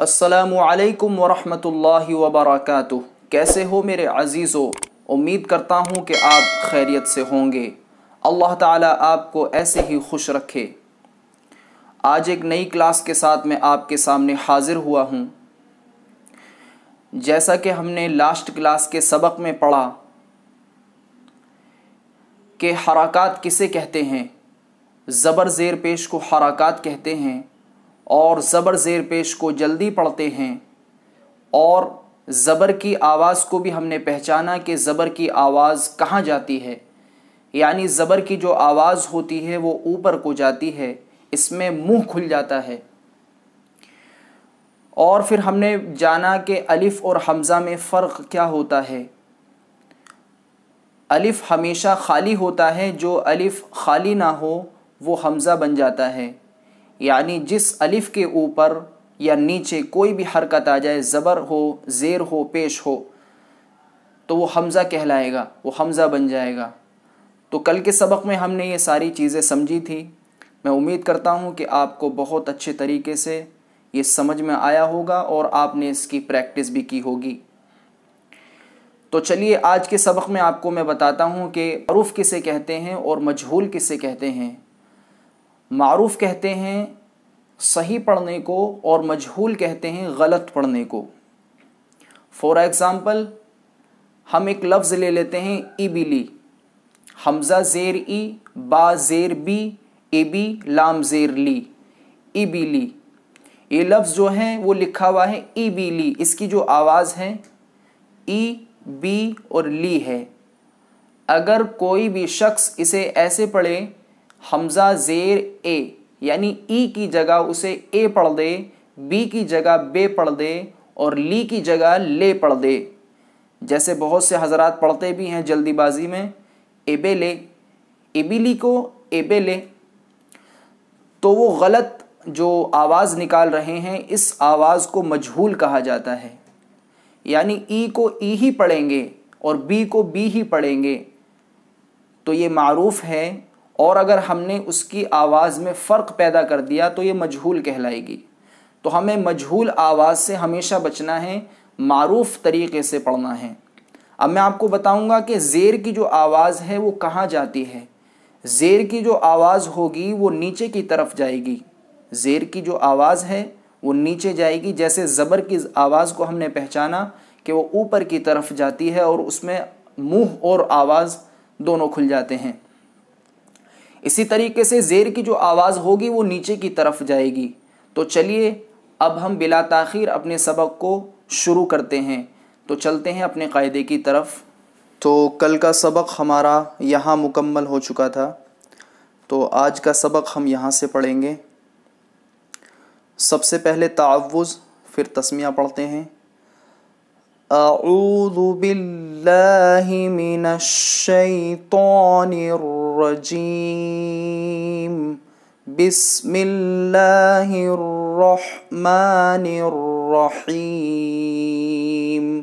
असलकम वरहमतुल्लाहि वबरकातुह कैसे हो मेरे अज़ीज़ों? उम्मीद करता हूँ कि आप खैरियत से होंगे। अल्लाह ताला आपको ऐसे ही खुश रखे। आज एक नई क्लास के साथ मैं आपके सामने हाज़िर हुआ हूँ। जैसा कि हमने लास्ट क्लास के सबक में पढ़ा कि हरकत किसे कहते हैं? ज़बर ज़ेर पेश को हरकत कहते हैं। और ज़बर ज़ेर पेश को जल्दी पढ़ते हैं। और ज़बर की आवाज़ को भी हमने पहचाना कि ज़बर की आवाज़ कहाँ जाती है। यानी ज़बर की जो आवाज़ होती है, वो ऊपर को जाती है। इसमें मुँह खुल जाता है। और फिर हमने जाना कि अलिफ़ और हमज़ा में फ़र्क क्या होता है। अलिफ़ हमेशा खाली होता है, जो अलिफ़ खाली ना हो, वो हमज़ा बन जाता है। यानी जिस अलिफ़ के ऊपर या नीचे कोई भी हरकत आ जाए, ज़बर हो, ज़ेर हो, पेश हो तो वो हमज़ा कहलाएगा, वो हमज़ा बन जाएगा। तो कल के सबक में हमने ये सारी चीज़ें समझी थी। मैं उम्मीद करता हूँ कि आपको बहुत अच्छे तरीके से ये समझ में आया होगा और आपने इसकी प्रैक्टिस भी की होगी। तो चलिए, आज के सबक में आपको मैं बताता हूँ कि मरूफ़ किसे कहते हैं और मजहूल किसे कहते हैं। मारूफ़ कहते हैं, सही पढ़ने को और मजहूल कहते हैं, गलत पढ़ने को। फॉर एग्ज़ाम्पल हम एक लफ्ज़ ले लेते हैं, इबिली। हमज़ा ज़ेर ई, बा ज़ेर बी, ए बी, लाम ज़ेर ली। इबिली। ये लफ्ज़ जो है, वो लिखा हुआ है, इबिली। इसकी जो आवाज़ है, ई, बी और ली है। अगर कोई भी शख्स इसे ऐसे पढ़े हमज़ा ज़ेर ए, यानी ई की जगह उसे ए पढ़ दे, बी की जगह बे पढ़ दे, और ली की जगह ले पढ़ दे। जैसे बहुत से हजरात पढ़ते भी हैं जल्दीबाजी में एबे ले एबिली को एबे ले। तो वो गलत जो आवाज़ निकाल रहे हैं, इस आवाज़ को मजहूल कहा जाता है। यानी ई को ई ही पढ़ेंगे और बी को बी ही पढ़ेंगे। तो ये मारूफ है और अगर हमने उसकी आवाज़ में फ़र्क पैदा कर दिया तो ये मजहूल कहलाएगी। तो हमें मजहूल आवाज़ से हमेशा बचना है, मारूफ तरीके से पढ़ना है। अब मैं आपको बताऊँगा कि ज़ेर की जो आवाज़ है, वो कहाँ जाती है। ज़ेर की जो आवाज़ होगी, वो नीचे की तरफ़ जाएगी। ज़ेर की जो आवाज़ है, वो नीचे जाएगी। जैसे ज़बर की आवाज़ को हमने पहचाना कि वो ऊपर की तरफ़ जाती है और उसमें मुँह और आवाज़ दोनों खुल जाते हैं। इसी तरीके से ज़ेर की जो आवाज़ होगी वो नीचे की तरफ़ जाएगी। तो चलिए, अब हम बिला तखिर अपने सबक को शुरू करते हैं। तो चलते हैं अपने कायदे की तरफ़। तो कल का सबक हमारा यहाँ मुकम्मल हो चुका था। तो आज का सबक हम यहाँ से पढ़ेंगे। सबसे पहले तावुज़, फिर तस्मिया पढ़ते हैं। अऊज़ु बिल्लाहि मिनश्शैतानिर्रजीम बिस्मिल्लाहिर्रहमानिर्रहीम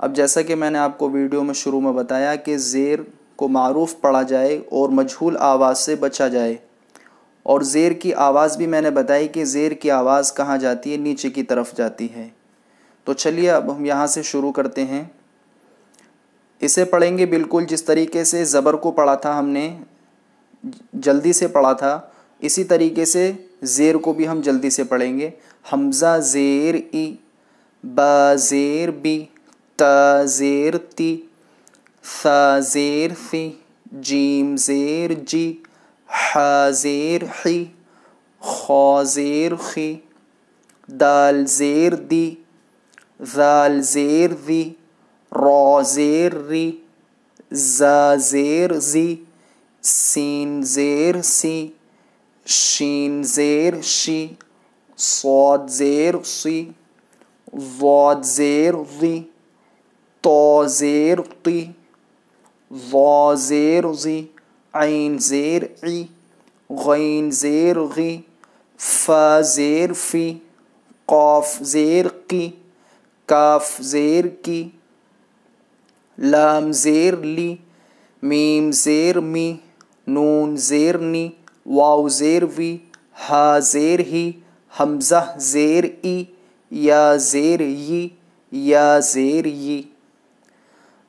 अब जैसा कि मैंने आपको वीडियो में शुरू में बताया कि ज़ेर को मारूफ़ पढ़ा जाए और मजहूल आवाज़ से बचा जाए। और ज़ेर की आवाज़ भी मैंने बताई कि ज़ेर की आवाज़ कहाँ जाती है? नीचे की तरफ़ जाती है। तो चलिए अब हम यहाँ से शुरू करते हैं। इसे पढ़ेंगे बिल्कुल जिस तरीके से ज़बर को पढ़ा था हमने, जल्दी से पढ़ा था, इसी तरीके से ज़ेर को भी हम जल्दी से पढ़ेंगे। हमज़ा ज़ेर ई, बा ज़ेर बी, ता ज़ेर ती, सा ज़ेर सी, जीम ज़ेर जी, हा ज़ेर ही, खौ ज़ेर खी, दाल ज़ेर दी ज़ाल ज़ेर ज़ी रॉ ज़ेर री ज़ा ज़ेर ज़ी सीन ज़ेर सी शीन ज़ेर शी सौद ज़ेर सी वौद ज़ेर ज़ी तो ज़ेर ती ज़ौ ज़ेर ज़ी आइन ज़ेर ई गैन ज़ेर गी फ़ा ज़ेर फ़ी कौफ ज़ेर की काफ ज़ेर की, लाम ज़ेर ली, मीम ज़ेर मी, नून ज़ेर नी, वाव ज़ेर वी, हा ज़ेर ही, हमज़ा ज़ेर ई, या ज़ेर यी, या ज़ेर यी।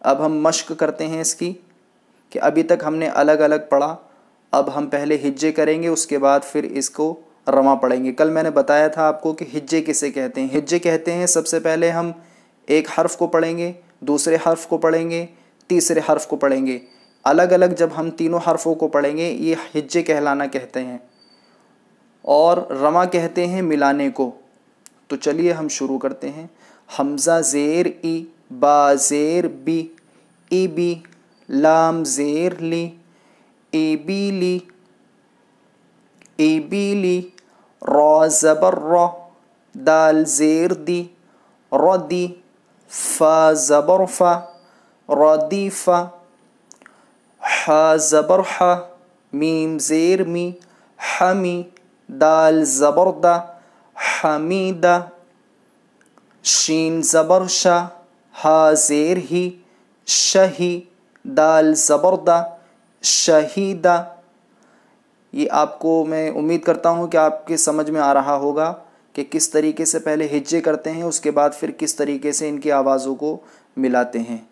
अब हम मश्क करते हैं इसकी, कि अभी तक हमने अलग अलग पढ़ा, अब हम पहले हिज्जे करेंगे, उसके बाद फिर इसको रमा पढ़ेंगे कल मैंने बताया था आपको कि हिज्जे किसे कहते हैं। हिज्जे कहते हैं, सबसे पहले हम एक हर्फ को पढ़ेंगे, दूसरे हर्फ को पढ़ेंगे, तीसरे हर्फ को पढ़ेंगे। अलग अलग जब हम तीनों हर्फों को पढ़ेंगे, ये हिज्जे कहलाना कहते हैं। और रमा कहते हैं मिलाने को। तो चलिए हम शुरू करते हैं। हमज़ा ज़ेर ई, बा ज़ेर बी, ई बी, लाम ज़ेर ली ई बी ली ई बी ली रॉ ज़बर रॉ दाल ज़ेर दी रदी फ़ा ज़बर फ़ा रदी फ़ा हा ज़बर हा मीम ज़ेर मी हमी दाल ज़बरदा हमीदा शीन ज़बर शाह हा ज़ेर ही शही दाल ज़बरदा शहीदा ये आपको मैं उम्मीद करता हूँ कि आपके समझ में आ रहा होगा कि किस तरीके से पहले हिज्जे करते हैं, उसके बाद फिर किस तरीके से इनकी आवाज़ों को मिलाते हैं।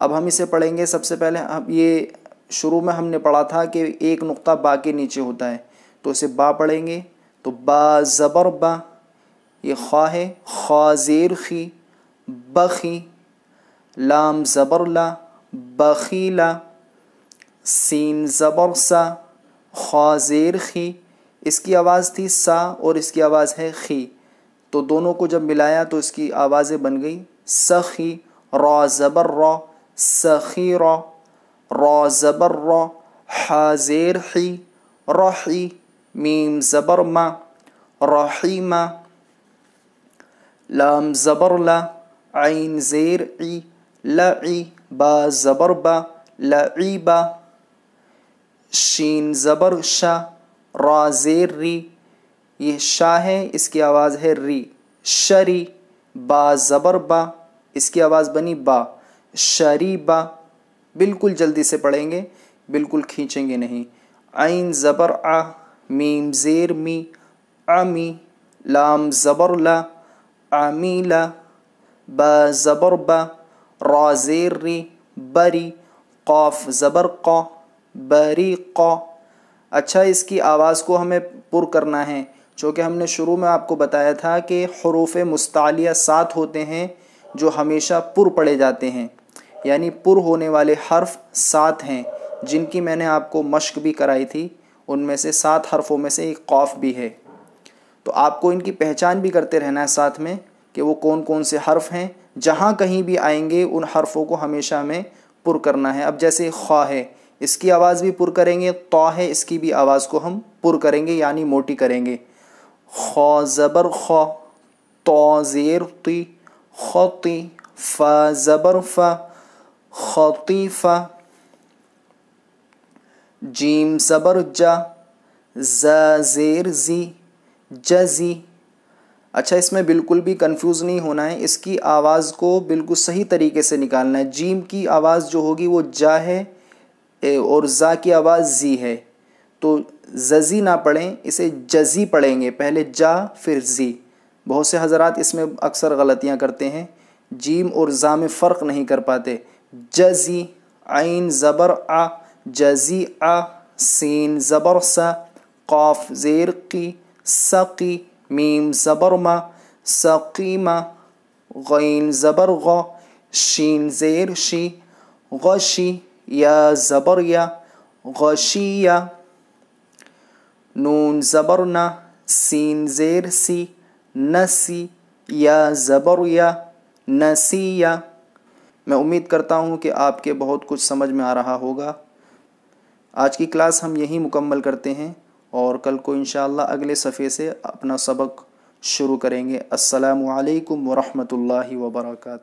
अब हम इसे पढ़ेंगे। सबसे पहले अब ये शुरू में हमने पढ़ा था कि एक नुक्ता बा के नीचे होता है तो इसे बा पढ़ेंगे। तो बा ज़बर बा, ये ख्वा है। ख्वा ज़ेर खी, बखी, लाम ज़बर ला बखीला सीन ज़बर सा ख्वा ज़ेर खी। इसकी आवाज़ थी सा और इसकी आवाज़ है खी। तो दोनों को जब मिलाया तो इसकी आवाज़ें बन गई। सखी, रॉ ज़बर रॉ। सखी रॉ। रॉ ज़बर रॉ। हाजेर ही। रही, मीम ज़बर मा। रही मा। लाम ज़बर ला। ज़ेर ई। लई बा ज़बर बा। लईबा शीन ज़बर शाह रा ज़ेर री, ये शाह है, इसकी आवाज़ है री। शरी, बा ज़बर बा, इसकी आवाज़ बनी बा। शरी बा, बिल्कुल जल्दी से पढ़ेंगे, बिल्कुल खींचेंगे नहीं। आइन ज़बर आ, मीम ज़ेर मी आमी लाम ज़बर ला आमीला ब ज़बर ब, रा ज़ेर री बरी क़ाफ ज़बर क़ा। बरी अच्छा इसकी आवाज़ को हमें पुर करना है। जो कि हमने शुरू में आपको बताया था कि हरूफ मुस्तालिया सात होते हैं जो हमेशा पुर पड़े जाते हैं। यानी पुर होने वाले हर्फ सात हैं, जिनकी मैंने आपको मश्क भी कराई थी। उनमें से सात हर्फों में से एक कौफ भी है। तो आपको इनकी पहचान भी करते रहना है साथ में कि वो कौन कौन से हर्फ हैं। जहाँ कहीं भी आएँगे, उन हर्फों को हमेशा हमें पुर करना है। अब जैसे ख्वा है इसकी आवाज़ भी पुर करेंगे तो है, इसकी भी आवाज़ को हम पुर करेंगे, यानी मोटी करेंगे। ख, ज़बर, ख। तो ज़ेर, ती। ख़ी फ़, ज़बर, फ़। खतीफ़ा जीम, ज़बर, जा। ज़ेर, ज़ी। जज़ी अच्छा इसमें बिल्कुल भी कंफ्यूज नहीं होना है। इसकी आवाज़ को बिल्कुल सही तरीके से निकालना है। जीम की आवाज़ जो होगी वो जा है और ज़ा की आवाज़ जी है। तो जज़ी ना पढ़ें, इसे जज़ी पढ़ेंगे। पहले जा, फिर जी। बहुत से हज़रात इसमें अक्सर गलतियाँ करते हैं। जीम और ज़ा में फ़र्क नहीं कर पाते। जज़ी, आइन, ज़बर, आ। जज़ी, आ। सीन, ज़बर, सा। क़ाफ, ज़ेर, की। सकी, मीम, ज़बर, मा। सकीमा गैन, ज़बर, ग। शीन, ज़ेर, शी। गशी या ज़बर या गशिया नून ज़बर ना सीन ज़ेर सी नसी या ज़बर या नसिया मैं उम्मीद करता हूँ कि आपके बहुत कुछ समझ में आ रहा होगा आज की क्लास हम यहीं मुकम्मल करते हैं और कल को इन अगले सफ़े से अपना सबक शुरू करेंगे असलकम वरहमल वर्का